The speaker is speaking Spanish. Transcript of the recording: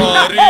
morir.